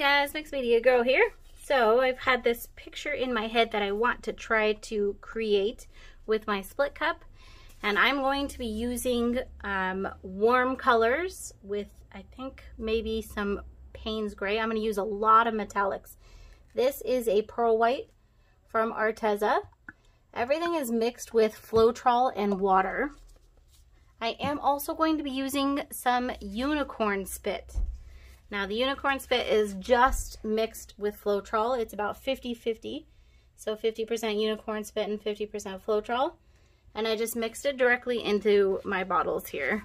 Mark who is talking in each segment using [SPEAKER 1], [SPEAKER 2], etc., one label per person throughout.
[SPEAKER 1] guys, Mixed Media Girl here. So I've had this picture in my head that I want to try to create with my split cup. And I'm going to be using um, warm colors with, I think, maybe some Payne's Gray. I'm going to use a lot of metallics. This is a pearl white from Arteza. Everything is mixed with Floetrol and water. I am also going to be using some unicorn spit. Now the unicorn spit is just mixed with Floetrol. It's about 50-50. So 50% unicorn spit and 50% Floetrol. And I just mixed it directly into my bottles here.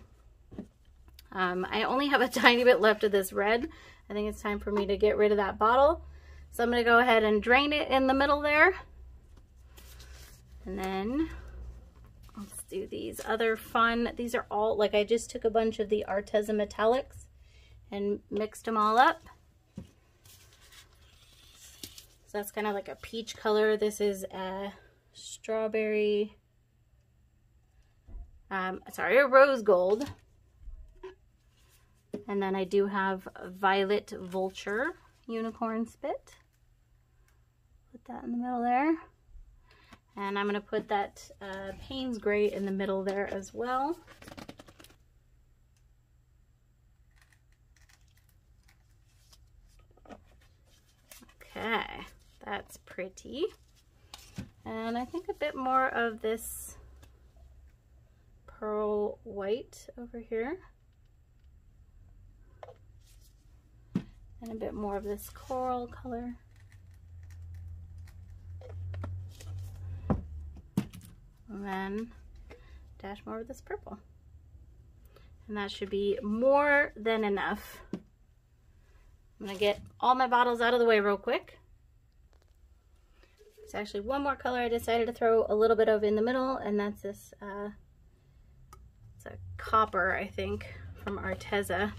[SPEAKER 1] Um, I only have a tiny bit left of this red. I think it's time for me to get rid of that bottle. So I'm going to go ahead and drain it in the middle there. And then let's do these other fun. These are all, like I just took a bunch of the Arteza Metallics and mixed them all up. So that's kind of like a peach color. This is a strawberry, um, sorry, a rose gold. And then I do have violet vulture unicorn spit. Put that in the middle there. And I'm going to put that uh, Payne's Gray in the middle there as well. Okay, that's pretty. And I think a bit more of this pearl white over here. And a bit more of this coral color. And then dash more of this purple. And that should be more than enough. I'm gonna get all my bottles out of the way real quick. There's actually one more color I decided to throw a little bit of in the middle, and that's this, uh, it's a copper, I think, from Arteza.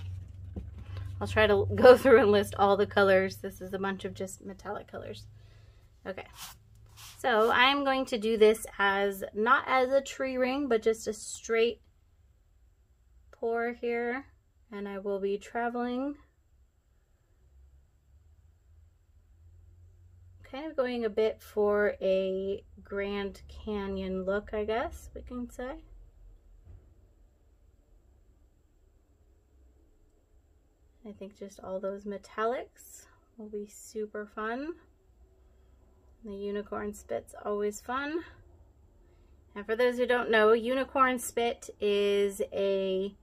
[SPEAKER 1] I'll try to go through and list all the colors. This is a bunch of just metallic colors. Okay, so I'm going to do this as, not as a tree ring, but just a straight pour here. And I will be traveling kind of going a bit for a Grand Canyon look, I guess we can say. I think just all those metallics will be super fun. The unicorn spit's always fun. And for those who don't know, unicorn spit is a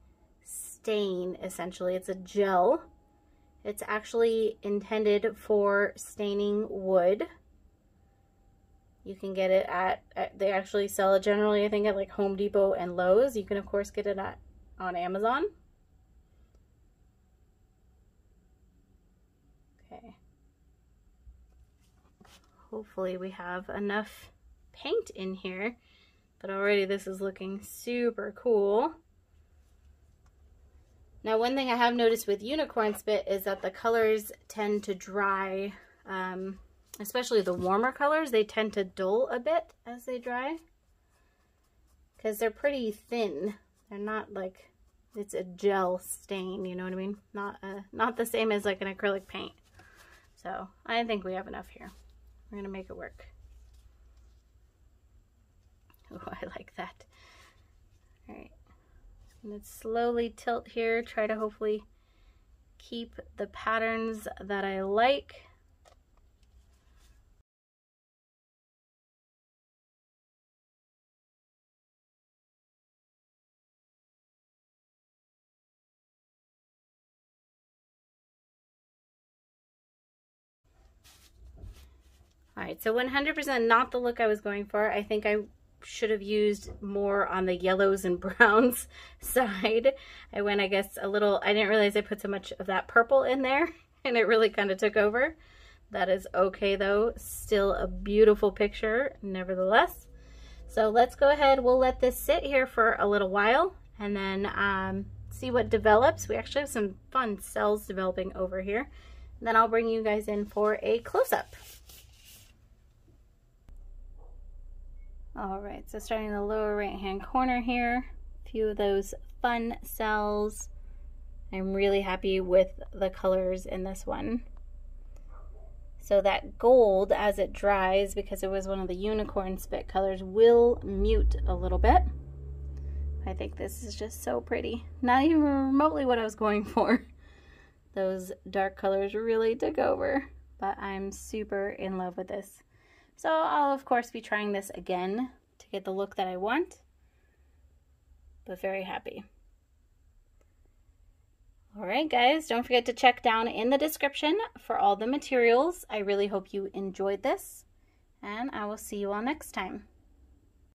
[SPEAKER 1] stain, essentially. It's a gel it's actually intended for staining wood. You can get it at, at, they actually sell it generally, I think, at like Home Depot and Lowe's. You can, of course, get it at on Amazon. Okay. Hopefully we have enough paint in here. But already this is looking super cool. Now, one thing I have noticed with unicorn spit is that the colors tend to dry, um, especially the warmer colors, they tend to dull a bit as they dry. Because they're pretty thin. They're not like, it's a gel stain, you know what I mean? Not, uh, not the same as like an acrylic paint. So, I think we have enough here. We're going to make it work. Oh, I like that. And slowly tilt here, try to hopefully keep the patterns that I like. All right, so 100% not the look I was going for. I think I should have used more on the yellows and browns side. I went, I guess, a little, I didn't realize I put so much of that purple in there and it really kind of took over. That is okay though. Still a beautiful picture nevertheless. So let's go ahead. We'll let this sit here for a little while and then um, see what develops. We actually have some fun cells developing over here. And then I'll bring you guys in for a close-up. All right, so starting in the lower right hand corner here, a few of those fun cells. I'm really happy with the colors in this one. So that gold, as it dries, because it was one of the unicorn spit colors, will mute a little bit. I think this is just so pretty. Not even remotely what I was going for. Those dark colors really took over, but I'm super in love with this. So I'll of course be trying this again to get the look that I want, but very happy. All right, guys, don't forget to check down in the description for all the materials. I really hope you enjoyed this, and I will see you all next time.